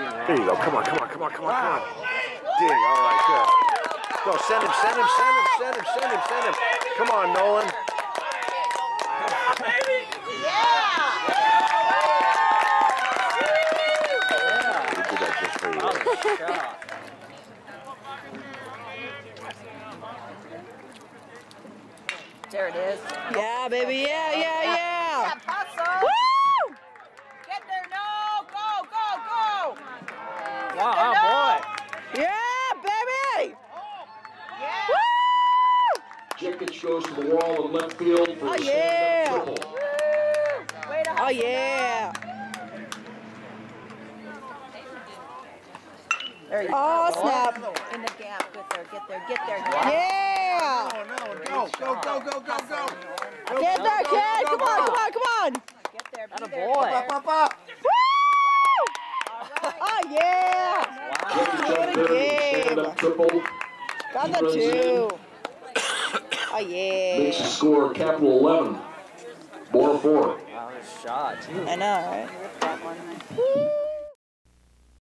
There you go. Come on, come on, come on, come on, come on. Dig. All right, good. Go. Send him, send him, send him, send him, send him, send him. Come on, Nolan. We did that just. There it is. Yeah, baby. Yeah, yeah, yeah. Hustle. Woo! Get there, no. Go, go, go. Wow, there, oh Yeah, baby. Yeah. Woo! Jenkins goes to the wall in left field for Oh, a yeah. triple. Way to Oh yeah. There you Oh go. snap. In the gap. Get there, get there, get there. Yeah. No, no, go, go, go, go, go, go. Get there, kid. Come on, come on, come on. Get there, be there. boy. Up, up, up. Woo! Oh yeah. Jenkins What up a there for a game. triple. Got He the runs in, two. Oh yeah. Makes the score capital 11. More four. Wow, nice shot, too. I know, right? Woo!